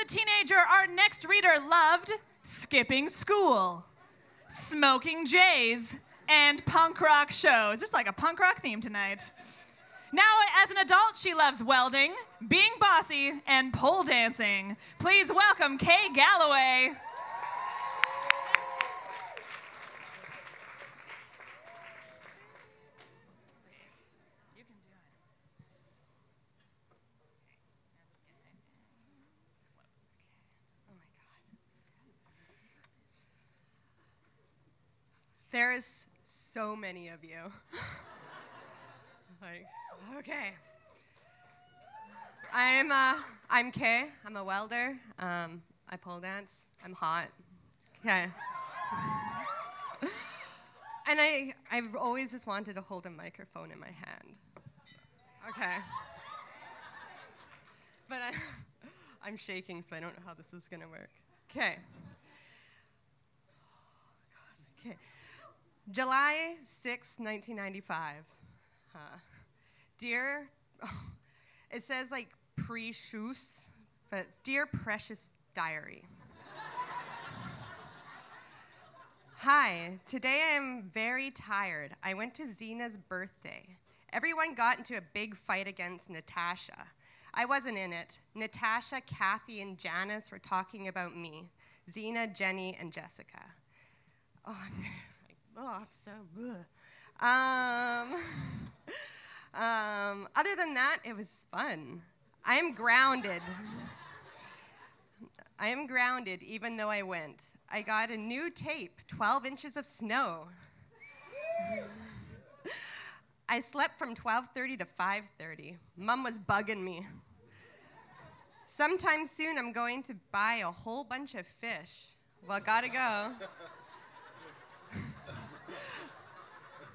a teenager, our next reader loved skipping school, smoking Jays, and punk rock shows. There's like a punk rock theme tonight. Now, as an adult, she loves welding, being bossy, and pole dancing. Please welcome Kay Galloway. There's so many of you. like, okay. I'm uh, I'm Kay. I'm a welder. Um, I pole dance. I'm hot. Okay. and I I've always just wanted to hold a microphone in my hand. Okay. But I, I'm shaking, so I don't know how this is gonna work. Okay. God. Okay. July 6, 1995. Huh. Dear, it says like pre-shoes, but dear precious diary. Hi, today I'm very tired. I went to Zena's birthday. Everyone got into a big fight against Natasha. I wasn't in it. Natasha, Kathy, and Janice were talking about me. Zena, Jenny, and Jessica. Oh, oh, I'm so. Um, um, other than that, it was fun. I am grounded. I am grounded even though I went. I got a new tape, 12 inches of snow. I slept from 12:30 to 5:30. Mom was bugging me. Sometime soon I'm going to buy a whole bunch of fish. Well, gotta go.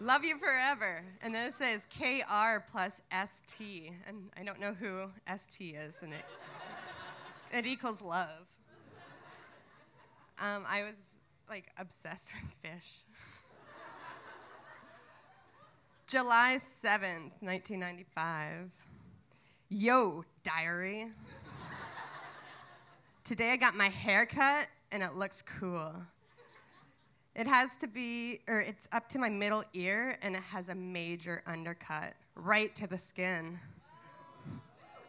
Love you forever. And then it says KR plus ST. And I don't know who ST is, and it, it equals love. Um, I was like obsessed with fish. July 7th, 1995. Yo, diary. Today I got my hair cut and it looks cool. It has to be, or it's up to my middle ear, and it has a major undercut right to the skin.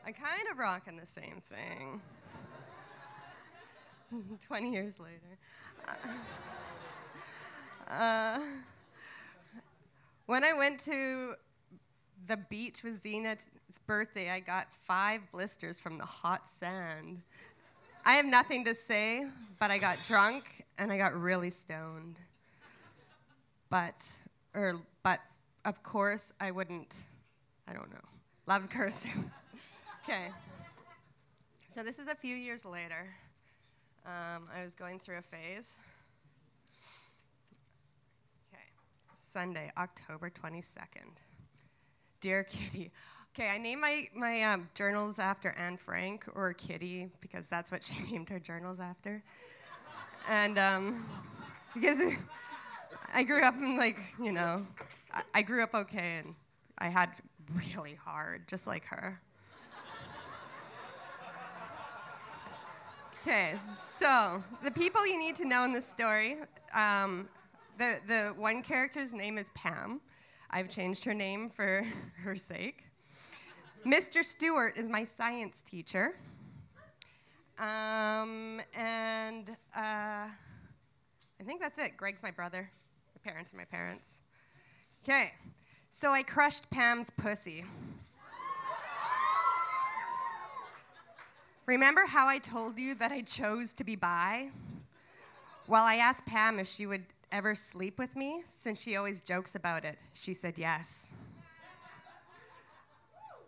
I'm kind of rocking the same thing. 20 years later. Uh, when I went to the beach with Zena's birthday, I got five blisters from the hot sand. I have nothing to say, but I got drunk and I got really stoned. But, or, but of course, I wouldn't, I don't know, love cursing. okay. So this is a few years later. Um, I was going through a phase. Okay. Sunday, October 22nd. Dear Kitty. Okay, I named my, my um, journals after Anne Frank or Kitty because that's what she named her journals after. and um, because I grew up in, like, you know, I, I grew up okay and I had really hard, just like her. Okay, so the people you need to know in this story, um, the, the one character's name is Pam. I've changed her name for her sake. Mr. Stewart is my science teacher. Um, and uh, I think that's it. Greg's my brother. My parents are my parents. Okay, so I crushed Pam's pussy. Remember how I told you that I chose to be bi? Well, I asked Pam if she would ever sleep with me, since she always jokes about it. She said yes.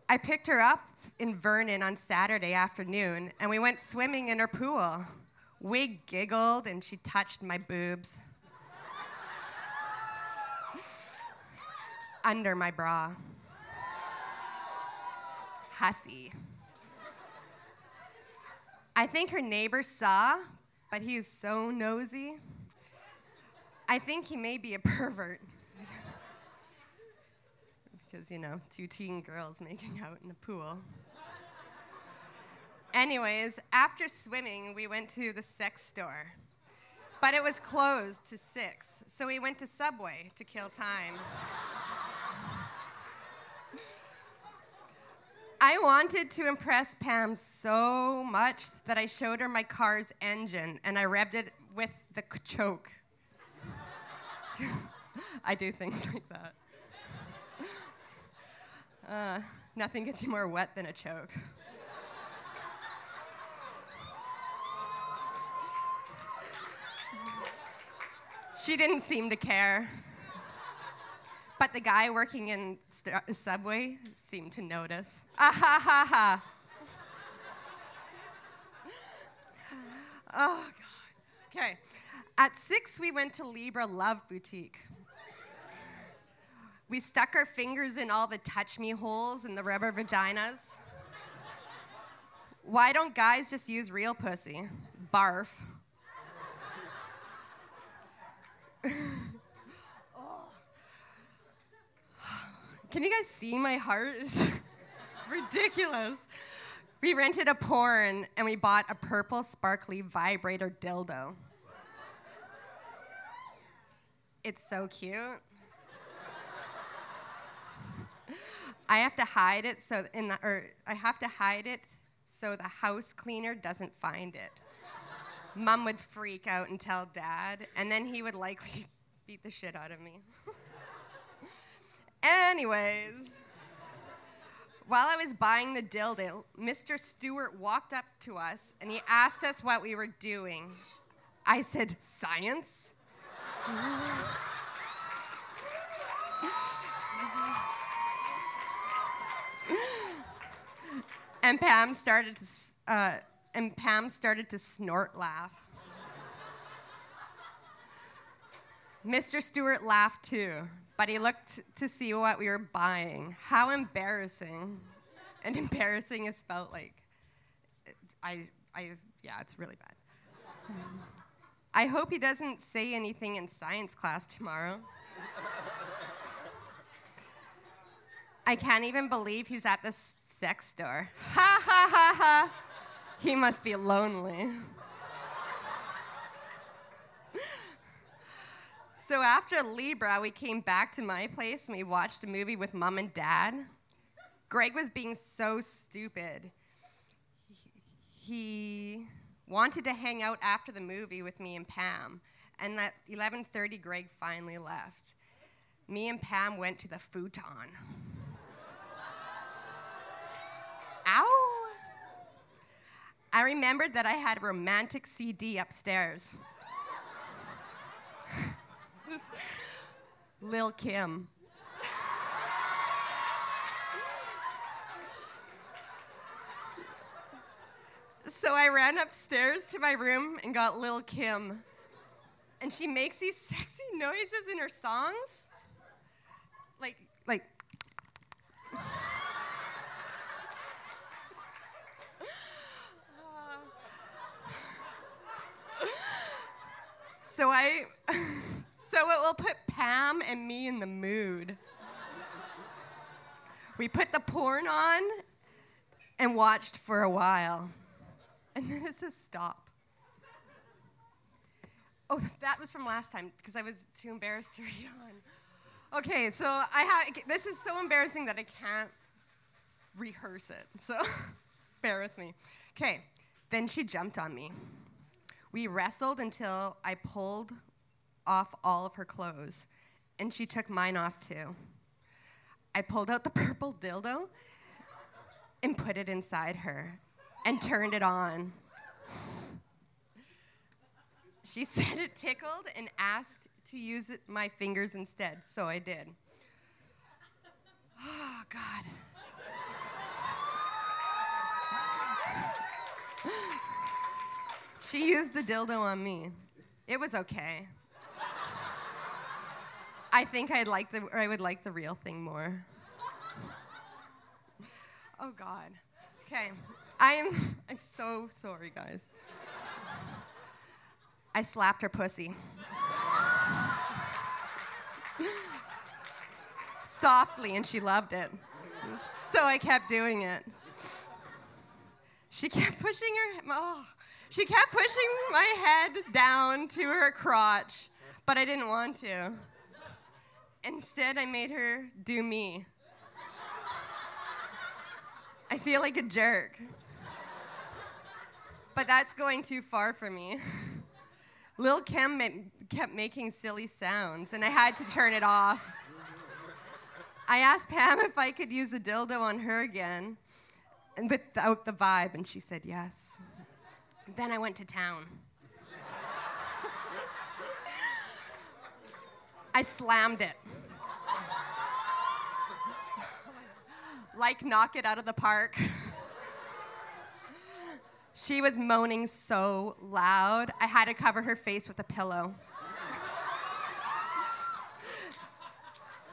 I picked her up in Vernon on Saturday afternoon, and we went swimming in her pool. We giggled, and she touched my boobs. Under my bra. Hussy. I think her neighbor saw, but he is so nosy. I think he may be a pervert. because, you know, two teen girls making out in a pool. Anyways, after swimming, we went to the sex store. But it was closed to 6, so we went to Subway to kill time. I wanted to impress Pam so much that I showed her my car's engine and I revved it with the choke. I do things like that. Uh, nothing gets you more wet than a choke. she didn't seem to care. But the guy working in st- Subway seemed to notice. Ah ha ha ha. Oh, God. Okay. At six, we went to Libra Love Boutique. We stuck our fingers in all the touch me holes in the rubber vaginas. Why don't guys just use real pussy? Barf. Can you guys see my heart? Ridiculous. We rented a porn and we bought a purple sparkly vibrator dildo. It's so cute. I have to hide it so in the or I have to hide it so the house cleaner doesn't find it. Mom would freak out and tell dad, and then he would likely beat the shit out of me. Anyways, while I was buying the dildo, Mr. Stewart walked up to us and he asked us what we were doing. I said, Science? And Pam started to, uh, and Pam started to snort laugh. Mr. Stewart laughed too, but he looked to see what we were buying. How embarrassing. And embarrassing is felt like, I, I, yeah, it's really bad. I hope he doesn't say anything in science class tomorrow. I can't even believe he's at the sex store. Ha ha ha ha. He must be lonely. so after Libra, we came back to my place and we watched a movie with mom and dad. Greg was being so stupid. He wanted to hang out after the movie with me and Pam. And at 11:30 Greg finally left. Me and Pam went to the futon. Ow! I remembered that I had a romantic CD upstairs. Lil Kim. So I ran upstairs to my room and got Lil Kim. And she makes these sexy noises in her songs. Like, like. so I, so it will put Pam and me in the mood. We put the porn on and watched for a while. And then it says stop. Oh, that was from last time because I was too embarrassed to read on. Okay, so I have this is so embarrassing that I can't rehearse it. So bear with me. Okay, then she jumped on me. We wrestled until I pulled off all of her clothes, and she took mine off too. I pulled out the purple dildo and put it inside her and turned it on. She said it tickled and asked to use my fingers instead, so I did. Oh, God. She used the dildo on me. It was okay. I think I'd like the, I would like the real thing more. Oh God. Okay. I'm I'm so sorry, guys. I slapped her pussy. Softly, and she loved it. So I kept doing it. She kept pushing her. Oh, she kept pushing my head down to her crotch, but I didn't want to. Instead, I made her do me. I feel like a jerk. But that's going too far for me. Lil Kim ma- kept making silly sounds, and I had to turn it off. I asked Pam if I could use a dildo on her again, and without the vibe, and she said yes. Then I went to town. I slammed it. like knock it out of the park. She was moaning so loud, I had to cover her face with a pillow.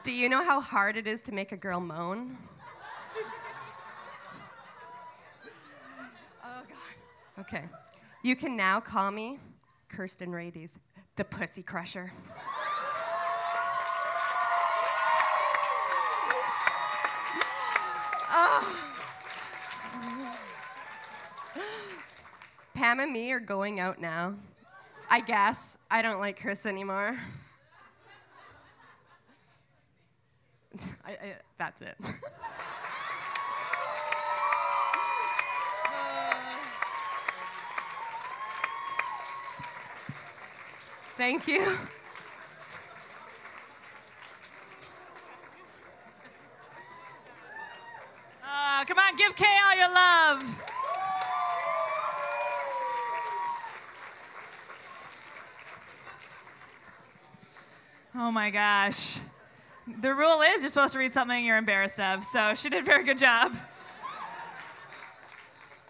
Do you know how hard it is to make a girl moan? oh, God. Okay. You can now call me Kirsten Radies, the pussy crusher. Pam and me are going out now. I guess. I don't like Chris anymore. I, I, that's it. Thank you. Uh, come on, give Kay all your love. Oh my gosh. The rule is you're supposed to read something you're embarrassed of, so she did a very good job.